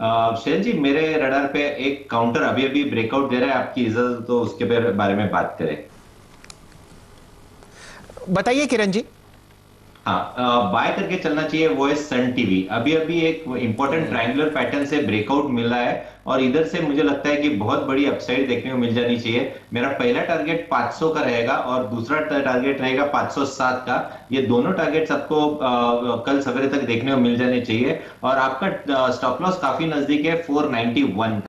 शैल जी, मेरे रडार पे एक काउंटर अभी अभी ब्रेकआउट दे रहा है आपकी इजाज़त तो उसके बारे में बात करें। बताइए किरण जी। हाँ बाय करके चलना चाहिए वो है सन टीवी अभी अभी एक इंपॉर्टेंट ट्रायंगुलर पैटर्न से ब्रेकआउट मिला है और इधर से मुझे लगता है कि बहुत बड़ी अपसाइड देखने को मिल जानी चाहिए। मेरा पहला टारगेट 500 का रहेगा और दूसरा टारगेट रहेगा 507 का। ये दोनों टारगेट्स आपको कल सवेरे तक देखने को मिल जाने चाहिए। और आपका स्टॉप लॉस काफ़ी नज़दीक है 491